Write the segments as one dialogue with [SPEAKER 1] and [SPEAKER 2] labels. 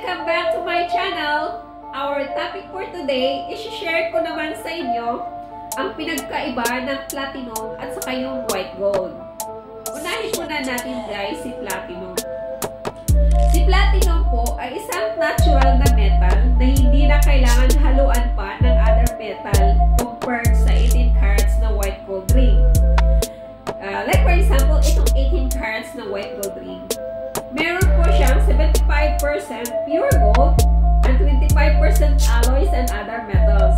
[SPEAKER 1] Welcome back to my channel. Our topic for today is share ko naman sa inyo ang pinagkaiba ng platinum at saka yung white gold. Unahin muna natin guys si platinum. Si platinum po ay isang natural na metal na hindi na kailangan haluan pa ng other metal compared sa 18 carats na white gold ring. Uh, like for example, itong 18 carats na white gold ring. Meron po siyang 75% pure gold and 25% alloys and other metals.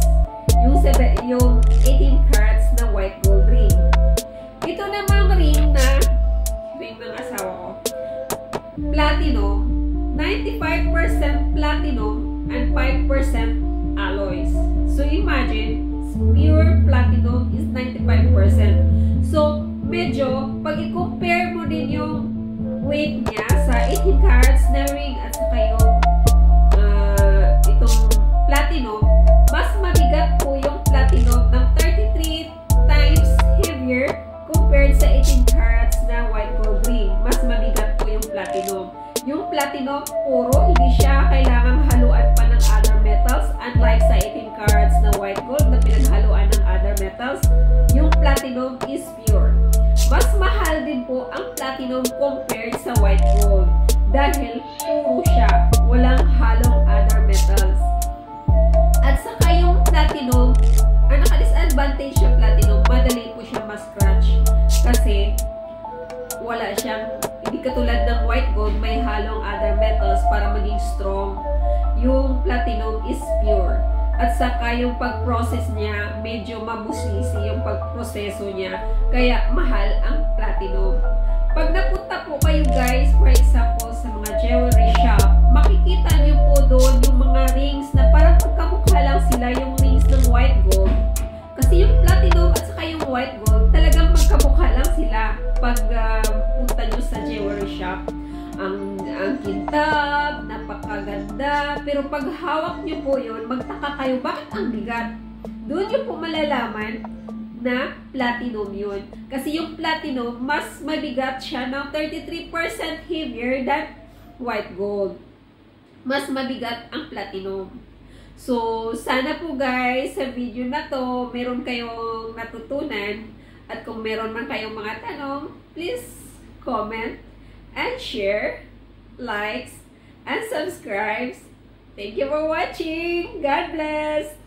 [SPEAKER 1] Yung, yung 18 carats na white gold ring. Ito namang ring na ring ng asawa ko. Platinum, 95% platinum and 5% alloys. So imagine, pure platinum is 95%. So medyo, pag i-compare sa 18 carats na ring at saka yung uh, itong platinum, mas mabigat po yung platinum ng 33 times heavier compared sa 18 carats na white gold ring. Mas mabigat po yung platinum. Yung platinum, puro, hindi siya kailangang haluan pa ng other metals unlike sa 18 carats na white gold na pinaghaluan ng other metals. Yung platinum is pure. Mas mahal din po ang platinum compared sa white gold dahil puro siya, walang halong other metals. At saka yung platinum, ang naka-disadvantage sa platinum, madali po siya ma-scratch kasi wala siyang, hindi katulad ng white gold, may halong other metals para maging strong. Yung platinum is pure. At saka yung pag-process niya, medyo mabusisi yung pag-proseso niya. Kaya mahal ang platinum. Pag napunta po kayo guys, for example, sa mga jewelry shop, makikita niyo po doon yung mga rings na parang pagkamukha lang sila yung rings ng white gold. Kasi yung platinum at saka yung white gold, talagang magkamukha lang sila pag uh, punta nyo sa jewelry shop. Ang, ang kintab, napakaganda. Pero pag hawak nyo po yun, magtaka kayo, bakit ang bigat? Doon nyo po malalaman na platinum yun. Kasi yung platinum, mas mabigat siya ng 33% heavier than white gold. Mas mabigat ang platinum. So, sana po guys, sa video na to, meron kayong natutunan. At kung meron man kayong mga tanong, please comment and share, likes, and subscribes. Thank you for watching. God bless.